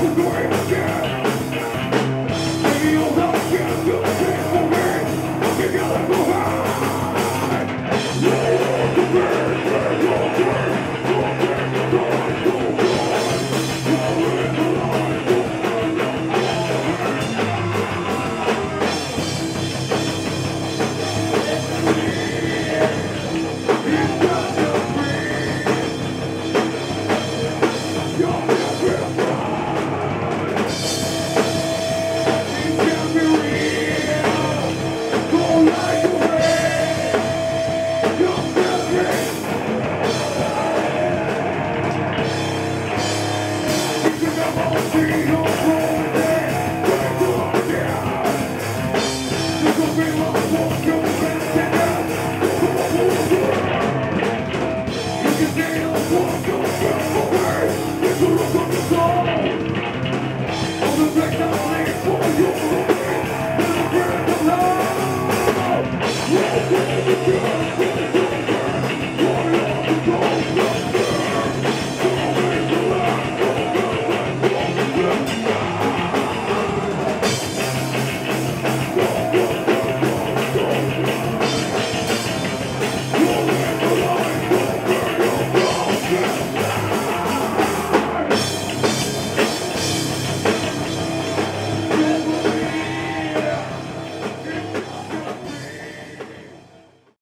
Wait. Singing